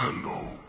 Hello.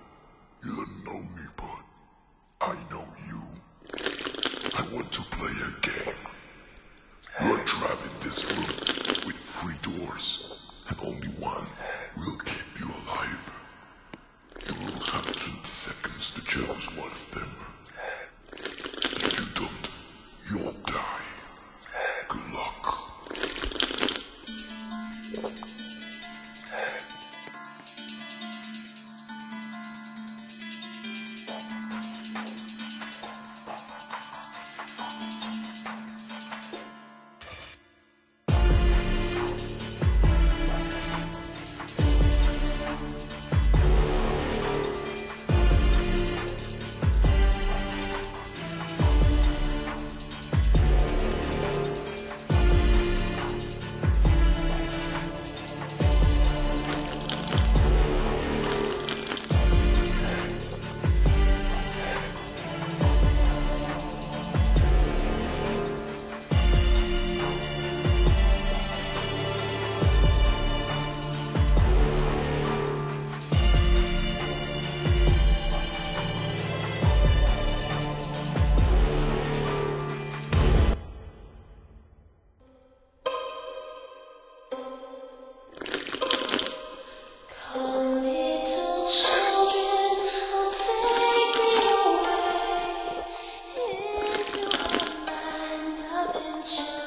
Land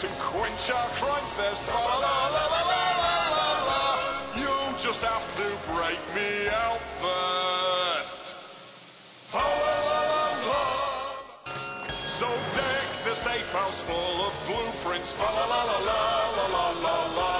to quench our crime thirst. Fa la la la la la la la la. You just have to break me out first. La la la la. So deck the safe house full of blueprints. La la la la la la la la.